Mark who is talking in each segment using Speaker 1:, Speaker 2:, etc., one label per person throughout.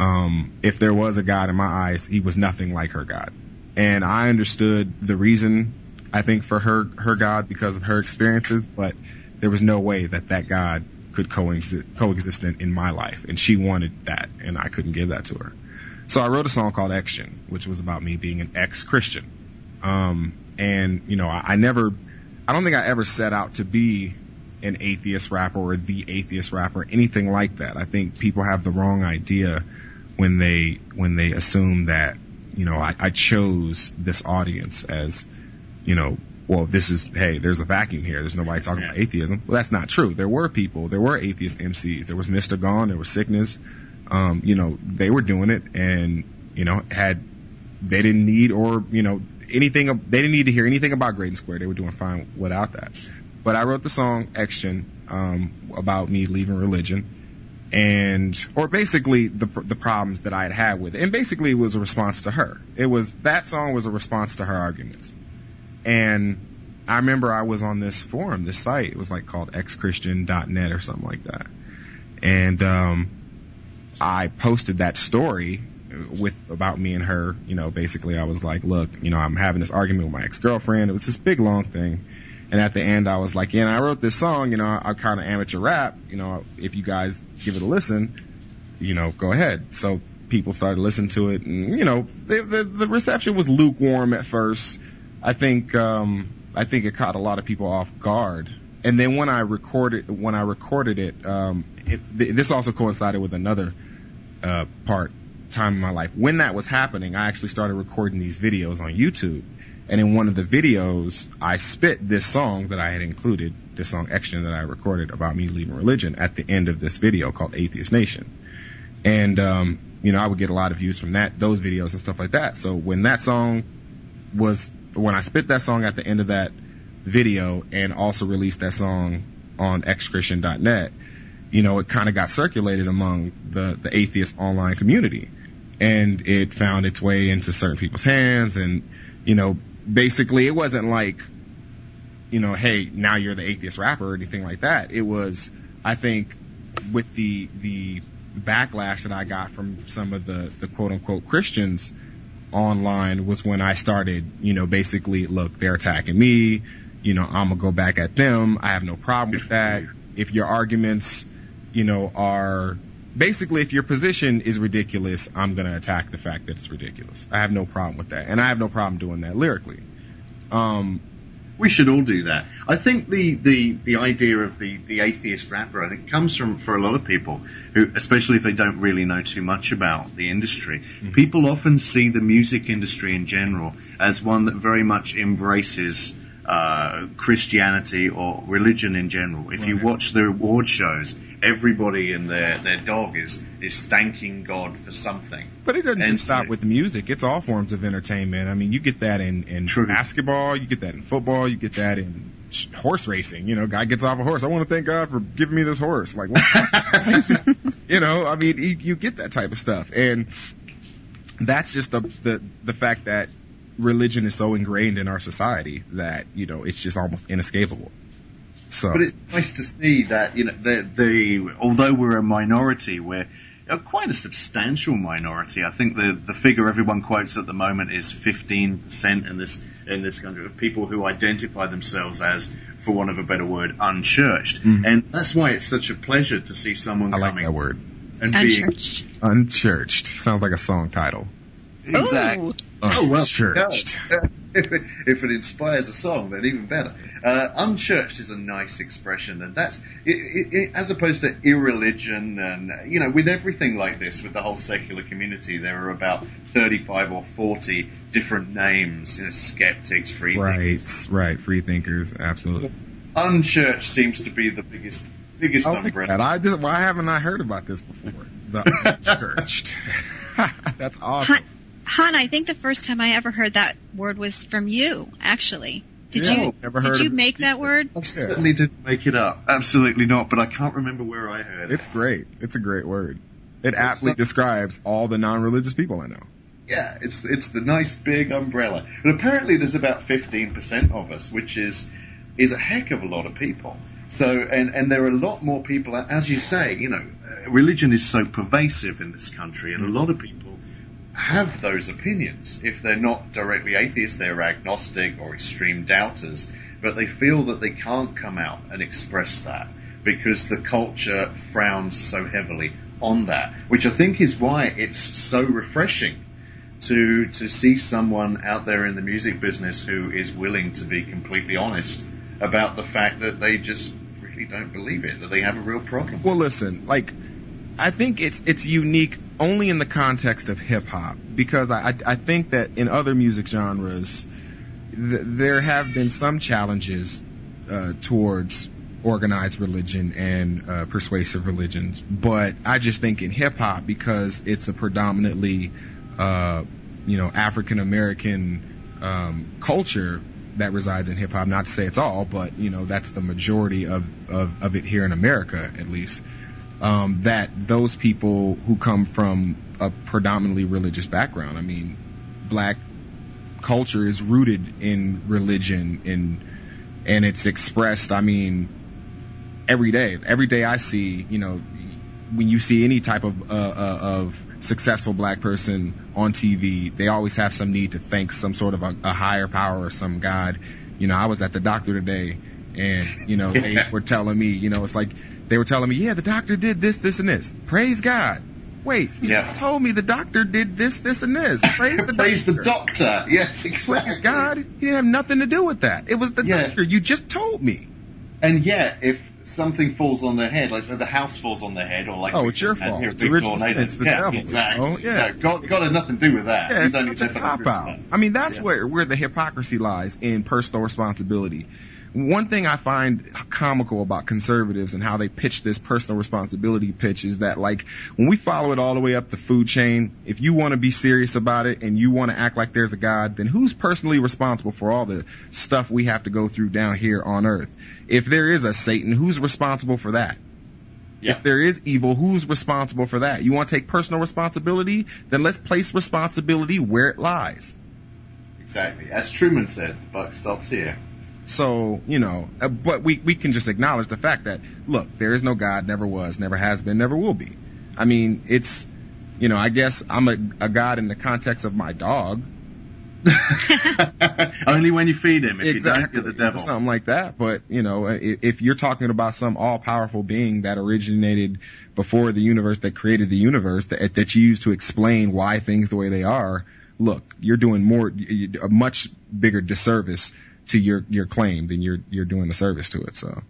Speaker 1: Um, if there was a God in my eyes, he was nothing like her God. And I understood the reason, I think, for her, her God because of her experiences, but there was no way that that God could coexist, coexist in, in my life. And she wanted that, and I couldn't give that to her. So I wrote a song called Action, which was about me being an ex-Christian. Um, and, you know, I, I never, I don't think I ever set out to be an atheist rapper or the atheist rapper, anything like that. I think people have the wrong idea when they when they assume that you know I, I chose this audience as you know well this is hey there's a vacuum here. There's nobody talking about atheism. Well that's not true. There were people. There were atheist MCs there was Mr. Gone. There was Sickness. Um, you know they were doing it and you know had they didn't need or you know anything they didn't need to hear anything about Greydon Square. They were doing fine without that. But I wrote the song Extion um, about me leaving religion and or basically the the problems that I had had with it. And basically it was a response to her. It was that song was a response to her arguments. And I remember I was on this forum, this site. It was like called xchristian.net or something like that. And um I posted that story with about me and her, you know, basically I was like, look, you know, I'm having this argument with my ex-girlfriend. It was this big long thing. And at the end, I was like, yeah, and I wrote this song, you know, I, I kind of amateur rap, you know, if you guys give it a listen, you know, go ahead. So people started listening to it and, you know, the, the, the reception was lukewarm at first. I think, um, I think it caught a lot of people off guard. And then when I recorded, when I recorded it, um, it, this also coincided with another, uh, part, time in my life. When that was happening, I actually started recording these videos on YouTube and in one of the videos, I spit this song that I had included, this song Extion that I recorded about me leaving religion at the end of this video called Atheist Nation. And, um, you know, I would get a lot of views from that, those videos and stuff like that. So when that song was, when I spit that song at the end of that video and also released that song on xchristian.net, you know, it kind of got circulated among the, the atheist online community. And it found its way into certain people's hands and, you know, basically it wasn't like, you know, hey, now you're the atheist rapper or anything like that. It was, I think, with the the backlash that I got from some of the the quote unquote Christians online was when I started, you know, basically, look, they're attacking me. You know, I'm gonna go back at them. I have no problem with that. If your arguments, you know, are basically if your position is ridiculous, I'm gonna attack the fact that it's ridiculous. I have no problem with that, and I have no problem doing that lyrically. Um,
Speaker 2: we should all do that. I think the, the, the idea of the, the atheist rapper, I think, comes from for a lot of people who, especially if they don't really know too much about the industry. Mm-hmm. People often see the music industry in general as one that very much embraces uh, Christianity or religion in general. If right. you watch the award shows, everybody and their, their dog is, is thanking God for something.
Speaker 1: But it doesn't and just stop with music. It's all forms of entertainment. I mean, you get that in, in basketball, you get that in football, you get that in horse racing. You know, guy gets off a horse. I want to thank God for giving me this horse. Like, you know, I mean, you, you get that type of stuff. And that's just the, the, the fact that religion is so ingrained in our society that you know it's just almost inescapable. So,
Speaker 2: but it's nice to see that you know the the although we're a minority, we're quite a substantial minority. I think the the figure everyone quotes at the moment is 15% in this in this country of people who identify themselves as, for want of a better word, unchurched, mm-hmm. and that's why it's such a pleasure to see someone
Speaker 1: I
Speaker 2: coming
Speaker 1: like that word.
Speaker 3: And unchurched.
Speaker 1: being unchurched sounds like a song title.
Speaker 2: Exactly. Oh, well,
Speaker 1: churched.
Speaker 2: if it inspires a song, then even better. Uh, unchurched is a nice expression, and that's it, it, it, as opposed to irreligion, and you know, with everything like this, with the whole secular community, there are about thirty-five or forty different names. You know, skeptics, free
Speaker 1: right, right, free thinkers, absolutely.
Speaker 2: Unchurched seems to be the biggest biggest
Speaker 1: I
Speaker 2: umbrella.
Speaker 1: I just, why haven't I heard about this before? The unchurched. that's awesome.
Speaker 3: Han, I think the first time I ever heard that word was from you, actually. Did yeah, you
Speaker 1: never
Speaker 3: did you make that word?
Speaker 2: I certainly didn't make it up. Absolutely not, but I can't remember where I heard
Speaker 1: it. It's great. It's a great word. It aptly describes all the non-religious people I know.
Speaker 2: Yeah, it's it's the nice big umbrella. And apparently there's about 15% of us, which is is a heck of a lot of people. So, and, and there are a lot more people, as you say, you know, uh, religion is so pervasive in this country, and a lot of people have those opinions. If they're not directly atheists, they're agnostic or extreme doubters, but they feel that they can't come out and express that because the culture frowns so heavily on that, which I think is why it's so refreshing to to see someone out there in the music business who is willing to be completely honest about the fact that they just really don't believe it, that they have a real problem.
Speaker 1: Well, listen, like I think it's it's unique only in the context of hip hop because I I think that in other music genres th- there have been some challenges uh, towards organized religion and uh, persuasive religions, but I just think in hip hop because it's a predominantly uh, you know African American um, culture that resides in hip hop. Not to say it's all, but you know that's the majority of of, of it here in America, at least. Um, that those people who come from a predominantly religious background, I mean, black culture is rooted in religion and and it's expressed. I mean, every day. Every day I see, you know, when you see any type of uh, uh, of successful black person on TV, they always have some need to thank some sort of a, a higher power or some God. You know, I was at the doctor today, and you know they were telling me, you know, it's like they were telling me, yeah, the doctor did this, this, and this. Praise God. Wait, you
Speaker 2: Yeah.
Speaker 1: just told me the doctor did this, this, and this. Praise the doctor.
Speaker 2: Praise
Speaker 1: doctor.
Speaker 2: the doctor. Yes, exactly.
Speaker 1: Praise God. He didn't have nothing to do with that. It was the
Speaker 2: Yeah.
Speaker 1: doctor. You just told me.
Speaker 2: And yet, if something falls on their head, like so the house falls on their head, or like
Speaker 1: Oh, it's your fault. It's original It's the
Speaker 2: yeah,
Speaker 1: devil, you
Speaker 2: exactly.
Speaker 1: know? Yeah.
Speaker 2: No, God, God had nothing to do with that.
Speaker 1: Yeah,
Speaker 2: He's
Speaker 1: it's
Speaker 2: only
Speaker 1: such a
Speaker 2: there for the
Speaker 1: cop out. I mean, that's
Speaker 2: Yeah.
Speaker 1: where where the hypocrisy lies in personal responsibility. One thing I find comical about conservatives and how they pitch this personal responsibility pitch is that like when we follow it all the way up the food chain, if you want to be serious about it and you want to act like there's a God, then who's personally responsible for all the stuff we have to go through down here on earth? If there is a Satan, who's responsible for that?
Speaker 2: Yeah.
Speaker 1: If there is evil, who's responsible for that? You want to take personal responsibility? Then let's place responsibility where it lies.
Speaker 2: Exactly. As Truman said, the buck stops here.
Speaker 1: So, you know, uh, but we, we can just acknowledge the fact that, look, there is no God, never was, never has been, never will be. I mean, it's, you know, I guess I'm a, a God in the context of my dog.
Speaker 2: Only when you feed him. If
Speaker 1: exactly.
Speaker 2: you don't, you're the devil.
Speaker 1: Something like that. But, you know, if you're talking about some all powerful being that originated before the universe, that created the universe, that, that you use to explain why things the way they are, look, you're doing more, a much bigger disservice to your, your claim than you're, you're doing a service to it. So.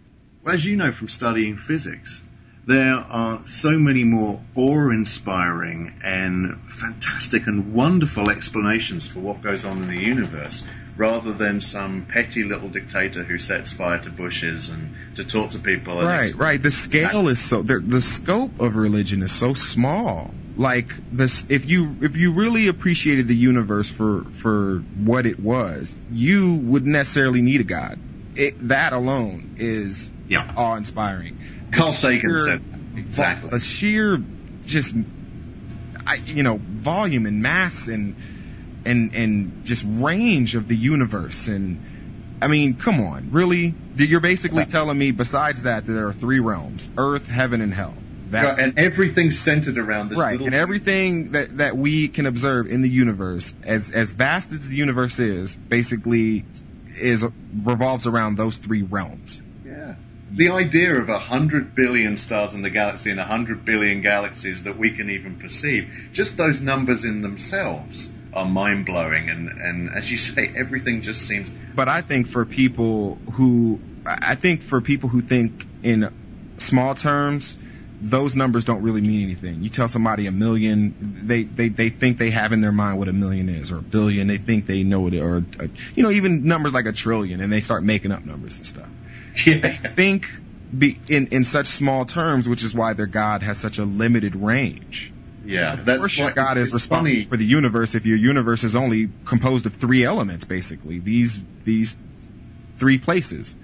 Speaker 2: As you know from studying physics, there are so many more awe-inspiring and fantastic and wonderful explanations for what goes on in the universe, rather than some petty little dictator who sets fire to bushes and to talk to people. and
Speaker 1: Right, right. The scale is so the, the scope of religion is so small. Like this, if you if you really appreciated the universe for for what it was, you wouldn't necessarily need a god. It, that alone is
Speaker 2: Yeah.
Speaker 1: awe inspiring.
Speaker 2: Carl Sagan said exactly.
Speaker 1: The sheer just I, you know volume and mass and and and just range of the universe and I mean, come on, really? You're basically telling me, besides that, that there are three realms: Earth, Heaven, and Hell. That,
Speaker 2: and everything's centered around this
Speaker 1: right,
Speaker 2: little
Speaker 1: and everything that that we can observe in the universe, as as vast as the universe is, basically is revolves around those three realms.
Speaker 2: Yeah. The idea of a hundred billion stars in the galaxy and a hundred billion galaxies that we can even perceive, just those numbers in themselves are mind blowing. And, and as you say, everything just seems.
Speaker 1: But I think for people who, I think for people who think in small terms, those numbers don't really mean anything. You tell somebody a million, they, they, they think they have in their mind what a million is, or a billion, they think they know it, or, uh, you know, even numbers like a trillion, and they start making up numbers and stuff. They
Speaker 2: Yeah.
Speaker 1: think be, in, in such small terms, which is why their God has such a limited range.
Speaker 2: Yeah. That's what,
Speaker 1: God is responsible
Speaker 2: funny.
Speaker 1: for the universe if your universe is only composed of three elements, basically. These these three places.